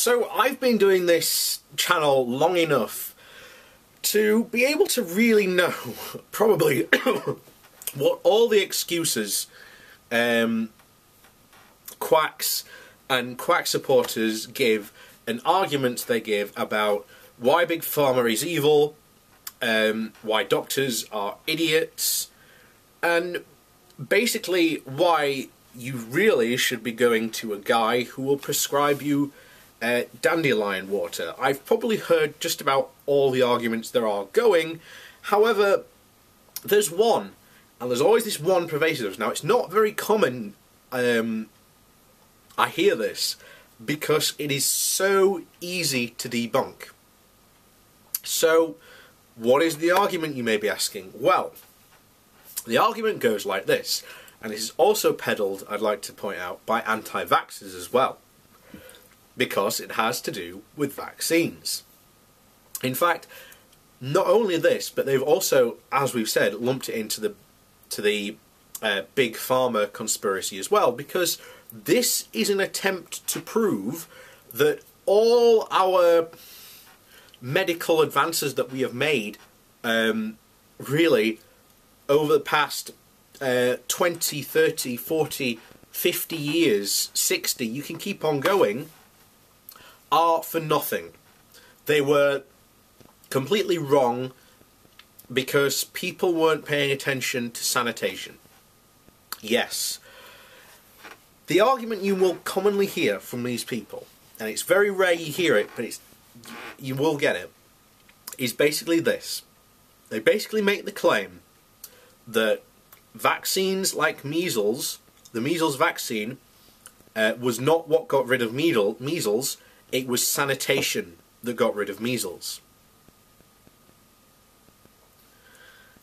So I've been doing this channel long enough to be able to really know, probably, what all the excuses um, quacks and quack supporters give and arguments they give about why Big Pharma is evil, um, why doctors are idiots, and basically why you really should be going to a guy who will prescribe you uh, dandelion water. I've probably heard just about all the arguments there are going. However, there's one, and there's always this one pervasive. Now, it's not very common. Um, I hear this because it is so easy to debunk. So, what is the argument, you may be asking? Well, the argument goes like this, and this is also peddled, I'd like to point out, by anti vaxxers as well because it has to do with vaccines. In fact, not only this, but they've also, as we've said, lumped it into the to the uh, big pharma conspiracy as well, because this is an attempt to prove that all our medical advances that we have made, um, really, over the past uh, 20, 30, 40, 50 years, 60, you can keep on going, are for nothing. They were completely wrong because people weren't paying attention to sanitation. Yes. The argument you will commonly hear from these people, and it's very rare you hear it, but it's you will get it, is basically this. They basically make the claim that vaccines like measles, the measles vaccine, uh, was not what got rid of measles, it was sanitation that got rid of measles.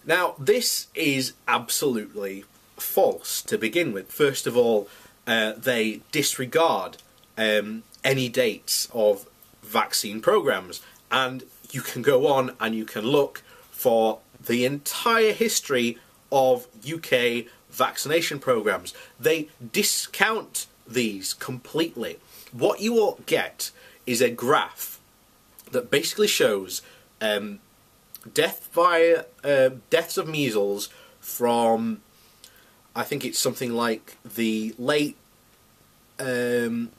Now, this is absolutely false to begin with. First of all, uh, they disregard um, any dates of vaccine programs, and you can go on and you can look for the entire history of UK vaccination programs. They discount these completely. What you will get is a graph that basically shows um, death by uh, deaths of measles from I think it's something like the late um,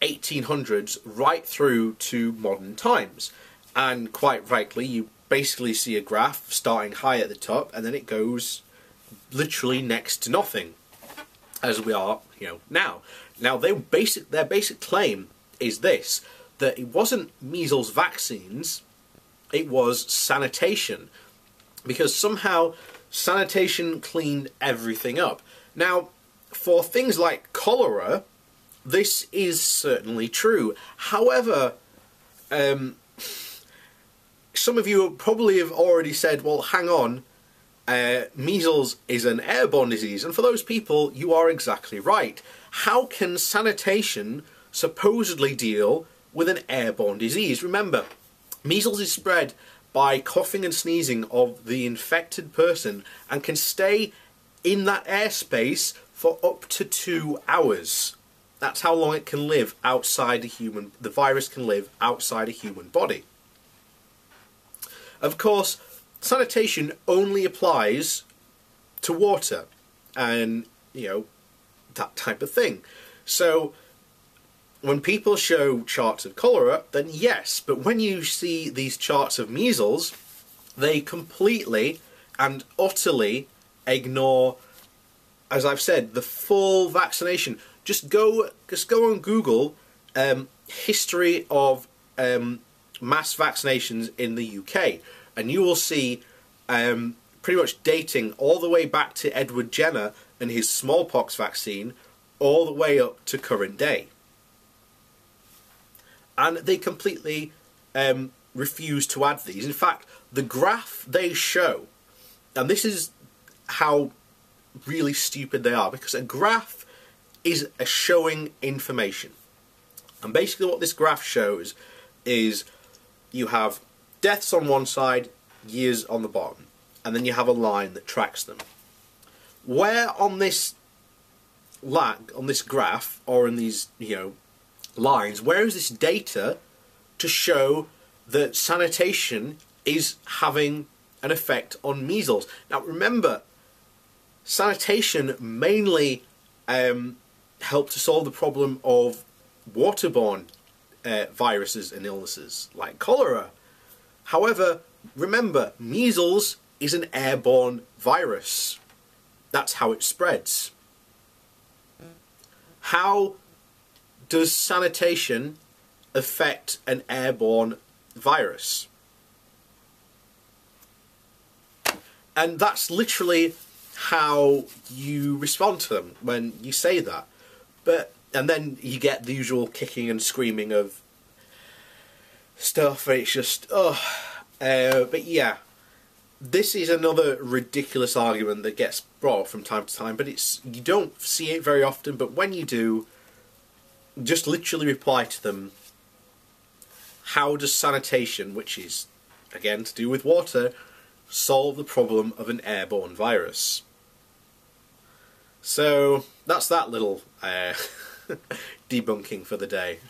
1800s right through to modern times. And quite rightly, you basically see a graph starting high at the top and then it goes literally next to nothing as we are, you know, now. Now, they basic, their basic claim is this that it wasn't measles vaccines, it was sanitation. Because somehow sanitation cleaned everything up. Now, for things like cholera, this is certainly true. However, um, some of you probably have already said, well, hang on, uh, measles is an airborne disease, and for those people, you are exactly right. How can sanitation supposedly deal with an airborne disease. Remember, measles is spread by coughing and sneezing of the infected person and can stay in that airspace for up to two hours. That's how long it can live outside a human, the virus can live outside a human body. Of course, sanitation only applies to water and, you know, that type of thing. So, when people show charts of cholera, then yes, but when you see these charts of measles, they completely and utterly ignore, as I've said, the full vaccination. Just go, just go on Google um, history of um, mass vaccinations in the UK, and you will see um, pretty much dating all the way back to Edward Jenner and his smallpox vaccine, all the way up to current day and they completely um, refuse to add these. In fact, the graph they show, and this is how really stupid they are, because a graph is a showing information. And basically, what this graph shows is you have deaths on one side, years on the bottom, and then you have a line that tracks them. Where on this lag, on this graph, or in these, you know, lines, where is this data to show that sanitation is having an effect on measles? Now remember, sanitation mainly um, helped to solve the problem of waterborne uh, viruses and illnesses like cholera. However, remember, measles is an airborne virus. That's how it spreads. How does sanitation affect an airborne virus? And that's literally how you respond to them when you say that. But and then you get the usual kicking and screaming of stuff. It's just oh, uh, but yeah, this is another ridiculous argument that gets brought from time to time. But it's you don't see it very often. But when you do, just literally reply to them. How does sanitation, which is again to do with water, solve the problem of an airborne virus? So that's that little uh, debunking for the day.